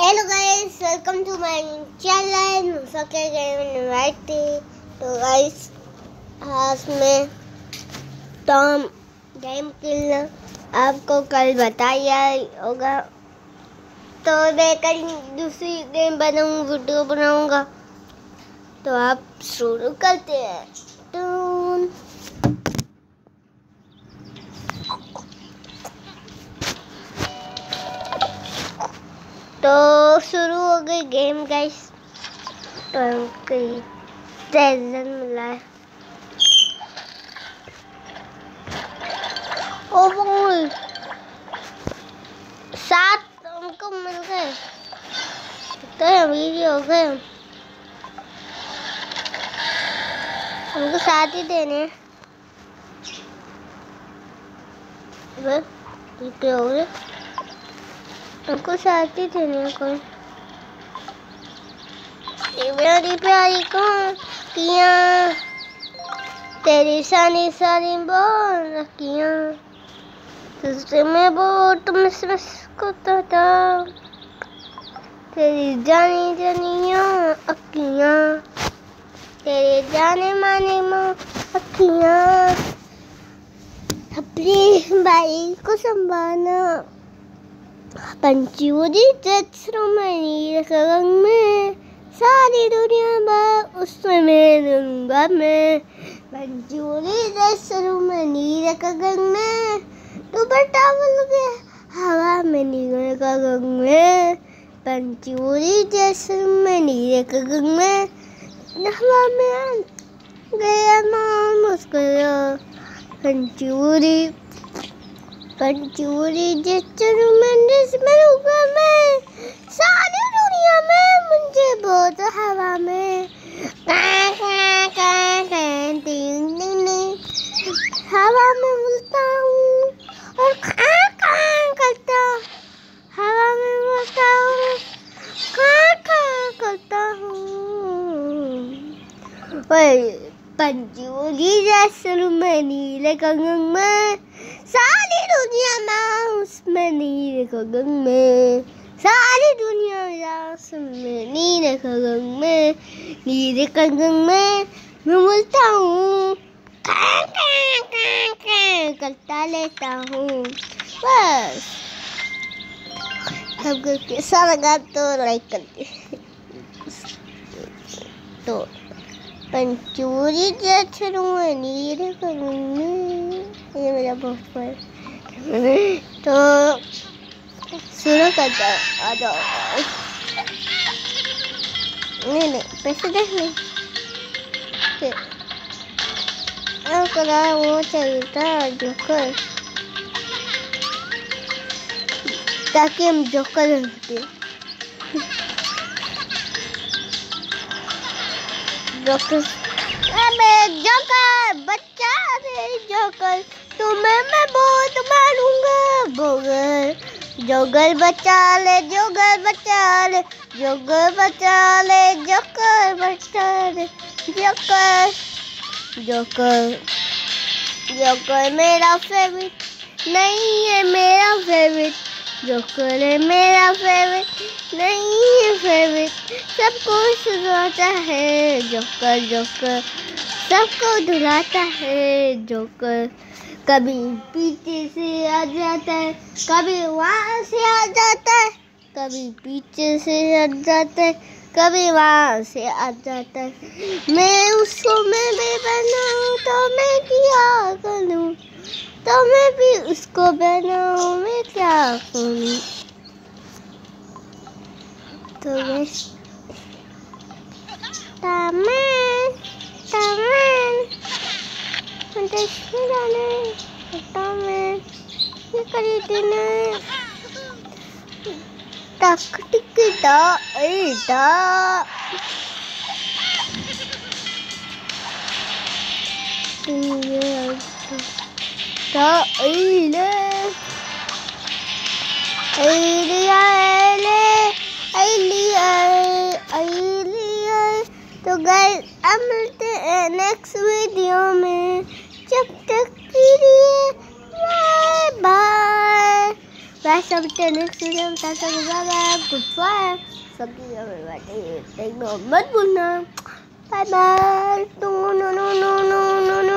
Hello guys welcome to my channel मुफक्के game इनवाइटी तो guys आज में टॉम गेम खेलना आपको कल बताया होगा। तो मैं कल दूसरी गेम बनाऊँ वीडियो बनाऊँगा। तो आप शुरू करते हैं। टून तो शुरू हो गई गेम गाइस तो हमको ट्रेजर मिला है। ओ बोल सात हमको मिल गए। तो भी हो गए। हमको सात ही देने हैं। बस साथ ही थे ना कोई। मेरी प्यारी कौन किया तेरी सानी सानी बोल रखिया तुझसे मैं बहुत मिस मिस करता था। तेरी जानी जानिया अखियाँ तेरे जाने माने माँ अखियाँ अपनी भाई को संभालना। पंचूरी जत्सरुमणि रंग में सारी दुनिया में उसमें मैं रहूँगा मैं। पंचूरी जत्सरुमणि रंग में बटा बोल गया हवा में नीले का रंग में पंचूरी जैसरुमणि रंग में हवा में गया नाम मुस्कुरा पंचूरी पंचूरी मैं। सारी हवा में। हवा में हूँ हवा में हूँ करता हूँ। पंचूरी जैसरू में नीले कंगन में। सारी दुनिया में उसमें नीले गगन में। सारी दुनिया उसमें नीले गगन में। नीले गगन में। मैं बोलता हूँ करता लेता हूँ। बस। हमको कैसा लगा तो लाइक कर तो पंचूरी जैसे गगन में। ये मेरा बहुत पर तो शुरू करता आ जाओ। नहीं नहीं, पैसे देख नहीं। करा, वो था जोकर ताकि हम जोकर सके। जोकर अबे जोकर बच्चा रे जोकर तुम्हें मैं बहुत मारूँगा। बोगर जोगर बचा ले, जोगर बचा ले, जोगर बचा ले, जोकर बचा ले, जोकर जोकर जोकर मेरा फेवरेट नहीं है मेरा फेवरेट जोकर है मेरा फेवरेट नहीं है फेवरेट सबको सुनाता है, जोकर जोकर, सबको धुलाता है, जोकर। कभी पीछे से आ जाता है, कभी वहाँ से आ जाता है, कभी पीछे से आ जाता है, कभी वहाँ से आ जाता है। मैं उसको मैं भी बनाऊँ तो मैं क्या करूँ तो मैं भी उसको बनाऊँ, मैं क्या करूँ? तो मैं んた好きだね。おため。ゆかりでね。ダックティックだ。えいだ。いいね。だ、いいね。いいね。So guys, I'm going to next video, man. Hasta the next video. Tata goodbye. So बैठे एक बार मत भूलना bye no no no. No no no no